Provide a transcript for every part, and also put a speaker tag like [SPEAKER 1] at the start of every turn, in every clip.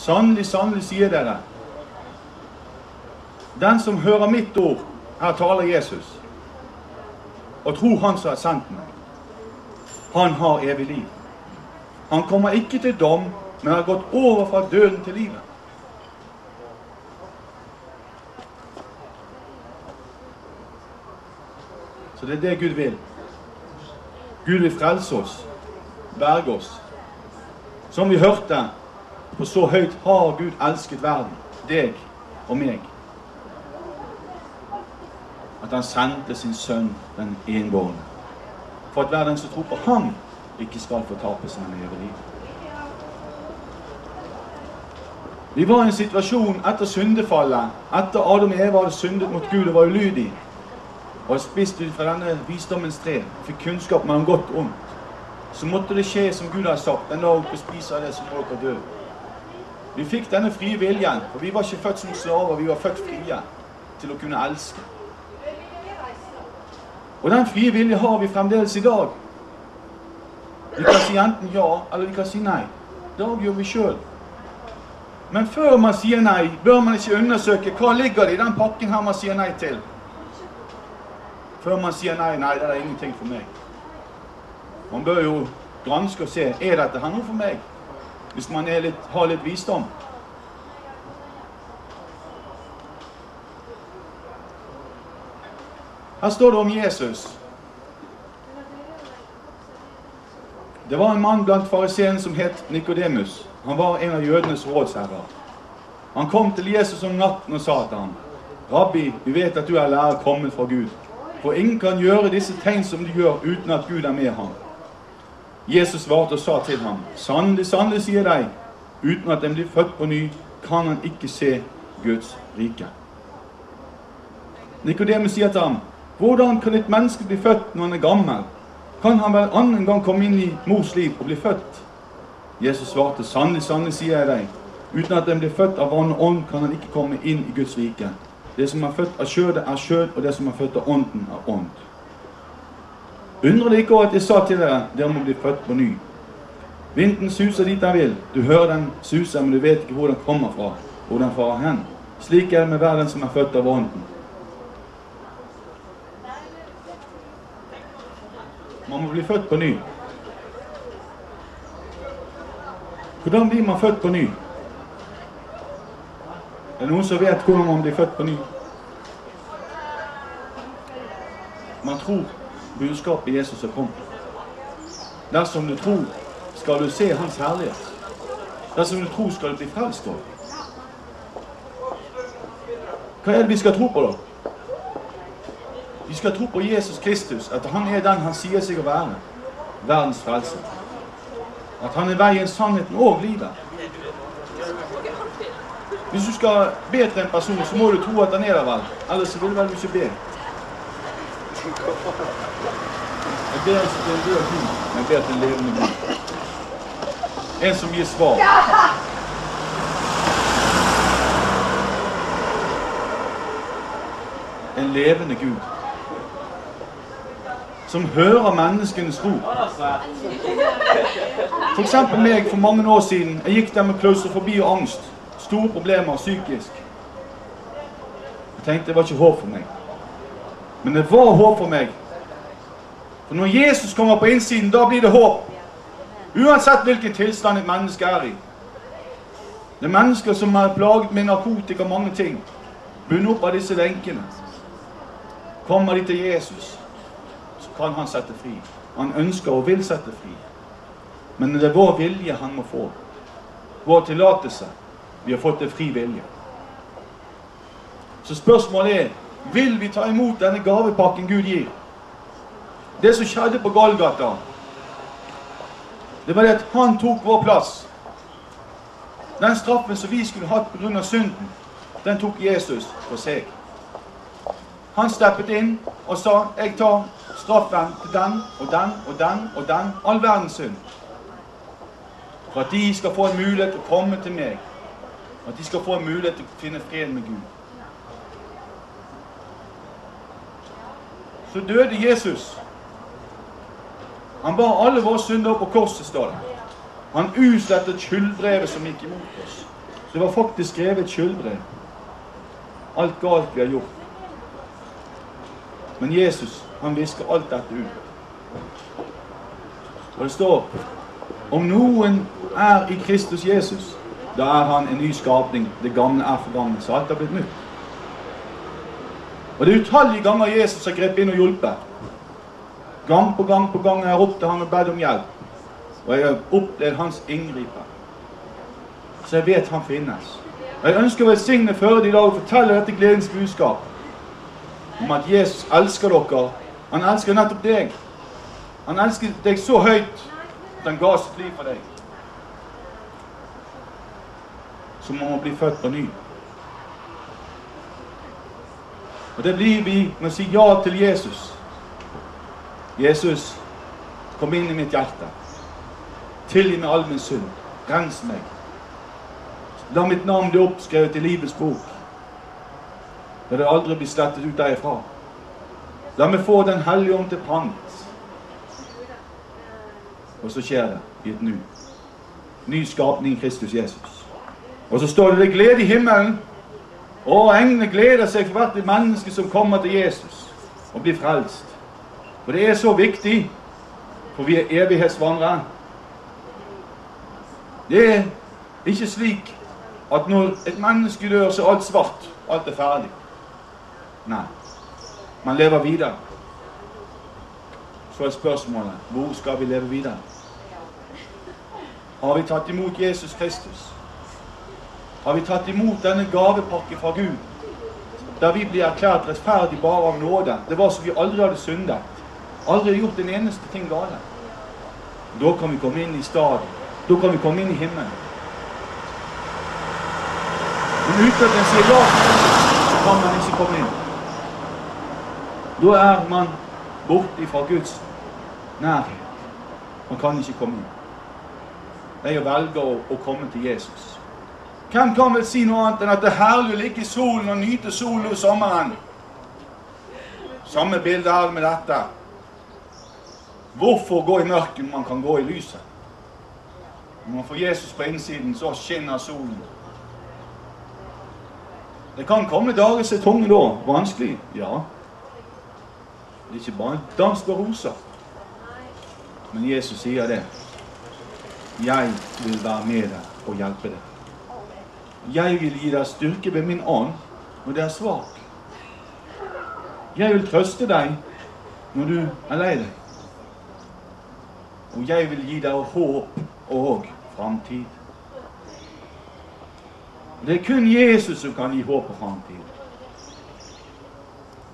[SPEAKER 1] Sannelig, sannelig sier dere, den som hører mitt ord, her taler Jesus, og tror Han som har sendt meg, han har evig liv. Han kommer ikke til dom, men har gått over fra døden til livet. Så det er det Gud vil. Gud vil frelse oss, berge oss. Som vi hørte, på så høyt har Gud elsket verden, deg og meg, at han sendte sin sønn, den enbårne, for at hver den som tror på ham, ikke skal fortape seg med evig liv. Vi var i en situasjon etter syndefallet, etter Adam og Eva hadde syndet mot Gud og var ulydig, og hadde spist ut fra denne visdommens tre, fikk kunnskap mellom godt og ondt, så måtte det skje som Gud har sagt. Den dag dere spiser av det, så må dere dø. Vi fikk denne frie viljen, for vi var ikke født som slaver, vi var født frie til å kunne elske. Og den frie vilje har vi fremdeles i dag. Vi kan si enten ja, eller vi kan si nei. Det avgjør vi sjøl. Men før man sier nei, bør man ikke undersøke hva ligger det i den pakken her man sier nei til. Før man sier nei, nei, det er ingenting for meg. Man bør jo granske og se er dette her noe for meg. Hvis man litt, har litt visdom. Her står det om Jesus. Det var en mann blant fariseerne som het Nikodemus. Han var en av jødenes rådsherrer. Han kom til Jesus om natten og sa til ham, Rabbi, vi vet at du er lærer kommet fra Gud. For ingen kan gjøre disse tegn som du gjør, uten at Gud er med ham. Jesus svarte og sa til ham, Sannelig, sannelig, sier deg, uten at en blir født på ny, kan han ikke se Guds rike. Nikodemus sier til ham, Hvordan kan et menneske bli født når han er gammel? Kan han vel annen gang komme inn i mors liv og bli født? Jesus svarte, Sannelig, sannelig, sier jeg deg, uten at en blir født av vann og ånd, kan han ikke komme inn i Guds rike. Det som er født av kjødet, er kjød, og det som er født av ånden, er ånd. Undrer det ikke over at jeg sa til dere, dere må bli født på ny. Vinden suser dit den vil. Du hører den suser, men du vet ikke hvor den kommer fra, hvor den farer hen. Slik er det med hver den som er født av ånden. Man må bli født på ny. Hvordan blir man født på ny? Er det noen som vet hvordan man blir født på ny? Man tror budskapet Jesus har kommet. Dersom du tror, skal du se Hans herlighet. Dersom du tror, skal du bli frelst. Hva er det vi skal tro på, da? Vi skal tro på Jesus Kristus, at han er den han sier seg å være. Verdens frelse. At han er veien, sannheten og livet. Hvis du skal be til en person, så må du tro at han er der vel. Ellers vil vil vel du ikke be. Jeg ber til en død hund. jeg ber en levende Gud. En som gir svar. En levende Gud. Som hører menneskenes ro. For eksempel meg for mange år siden. Jeg gikk der med klaustrofobi og angst. Store problemer psykisk. Jeg tenkte det var ikke håp for meg. Men det var håp for meg. For når Jesus kommer på innsiden, da blir det håp. Uansett hvilken tilstand et menneske er i. Det er mennesker som er plaget med narkotika og mange ting. Bundet opp av disse lenkene. Kommer de til Jesus, så kan han sette fri. Han ønsker og vil sette fri. Men det er vår vilje han må få. Vår tillatelse. Vi har fått en fri vilje. Så spørsmålet er vil vi ta imot denne gavepakken Gud gir. Det som skjedde på Golgata, det var det at han tok vår plass. Den straffen som vi skulle hatt pga. synden, den tok Jesus på seg. Han steppet inn og sa 'Jeg tar straffen til den og den og den og den, all verdens synd'. For at de skal få en mulighet til å komme til meg. For at de skal få en mulighet til å finne fred med Gud. Så døde Jesus. Han bar alle våre synder på korset, står det. Han utslettet skyldbrevet som gikk imot oss. Det var faktisk skrevet et skyldbrev. Alt galt vi har gjort. Men Jesus, han visker alt dette ut. Og det står om noen er i Kristus Jesus, da er han en ny skapning. Det gamle er forganget, så alt har blitt nytt. Og det er utallige ganger Jesus har grepet inn og hjulpet. Gang på gang på gang har jeg ropt til ham og bedt om hjelp. Og jeg har opplevd hans inngripen. Så jeg vet han finnes. Og Jeg ønsker å velsigne Førde i dag og fortelle dette gledens budskap om at Jesus elsker dere. Han elsker nettopp deg. Han elsker deg så høyt at han ga sitt liv for deg. Så man å bli født på ny. Og det blir vi med å si ja til Jesus. Jesus, kom inn i mitt hjerte. Tilgi meg all min synd. Rens meg. La mitt navn bli oppskrevet i livets bok. La det aldri bli slettet ut derifra. La meg få Den hellige ånd til pant. Og så skjer det i et nu. Ny skapning Kristus Jesus. Og så står det det glede i himmelen. Og englene gleder seg for hvert menneske som kommer til Jesus og blir frelst. For det er så viktig, for vi er evighetsvandrere. Det er ikke slik at når et menneske dør, så er alt svart. Alt er ferdig. Nei. Man lever videre. Så er spørsmålet hvor skal vi leve videre? Har vi tatt imot Jesus Kristus? Har vi tatt imot denne gavepakke fra Gud? Der vi blir erklært rettferdig bare av nåde. Det var som vi aldri hadde syndet. Aldri gjort en eneste ting gale. Da kan vi komme inn i staden. Da kan vi komme inn i himmelen. Men uten at en sier ja, kan man ikke komme inn. Da er man borte fra Guds nærhet. Man kan ikke komme inn. Det er å velge å komme til Jesus. Hvem kan vel si noe annet enn at det er herlig å ligge i solen og nyte solen og sommeren? Samme bilde her med dette. Hvorfor gå i mørket når man kan gå i lyset? Når man får Jesus på innsiden, så skinner solen. Det kan komme dager som er tunge da. Vanskelig? Ja. Det er ikke bare en dans på roser. Men Jesus sier det. Jeg vil være med deg og hjelpe deg. Jeg vil gi deg styrke ved min ånd når du er svak. Jeg vil trøste deg når du er lei deg. Og jeg vil gi deg håp og framtid. Det er kun Jesus som kan gi håp og framtid.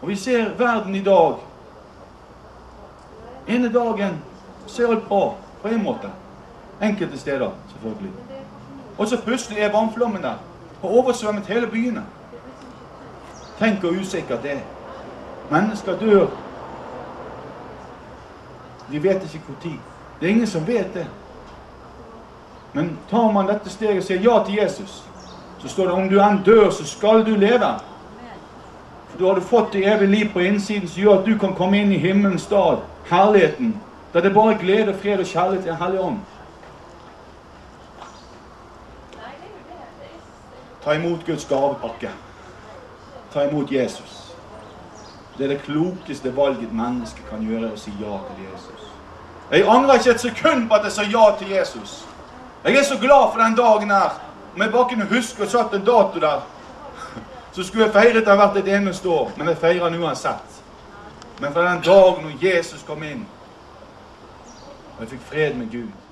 [SPEAKER 1] Og vi ser verden i dag. Ene dagen ser alt bra på en måte. Enkelte steder, selvfølgelig. Og så plutselig er vannflommen der og oversvømmet hele byene. Tenk hvor usikkert det er. Mennesker dør. Vi vet ikke når. Det er ingen som vet det. Men tar man dette steget og sier ja til Jesus, så står det om du enn dør, så skal du leve. For da har du fått det evige liv på innsiden som gjør at du kan komme inn i himmelens dal, herligheten, der det bare glede, fred og kjærlighet i Den hellige ånd. Ta imot Guds gavepakke. Ta imot Jesus. Det er det klokeste valget et menneske kan gjøre, å si ja til Jesus. Jeg angrer ikke et sekund på at jeg sa ja til Jesus. Jeg er så glad for den dagen her. Om jeg bare kunne huske og satt en dato der, så skulle jeg feiret den hvert et eneste år. Men jeg feirer den uansett. Men fra den dagen når Jesus kom inn, og jeg fikk fred med Gud